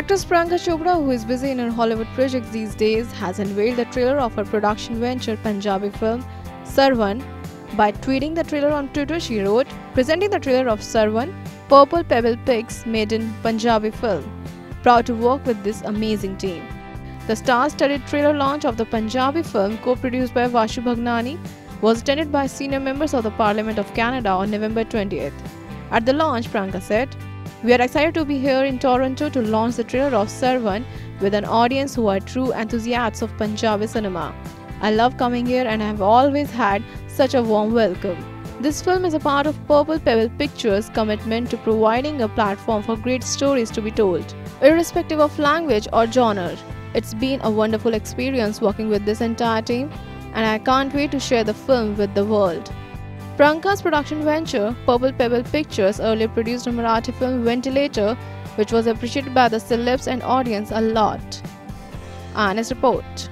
Actress Priyanka Chopra, who is busy in her Hollywood projects these days, has unveiled the trailer of her production venture Punjabi film Sarvann. By tweeting the trailer on Twitter, she wrote, presenting the trailer of Sarvann, Purple Pebble Pics made in Punjabi film. Proud to work with this amazing team. The star-studded trailer launch of the Punjabi film, co-produced by Vashu Bhagnani, was attended by senior members of the Parliament of Canada on November 20th. At the launch, Priyanka said, We are excited to be here in Toronto to launch the trailer of Sarvann with an audience who are true enthusiasts of Punjabi cinema. I love coming here and I have always had such a warm welcome. This film is a part of Purple Pebble Pictures' commitment to providing a platform for great stories to be told, irrespective of language or genre. It's been a wonderful experience working with this entire team, and I can't wait to share the film with the world. Priyanka's production venture, Purple Pebble Pictures, earlier produced a Marathi film Ventilator, which was appreciated by the celebs and audience a lot. IANS report.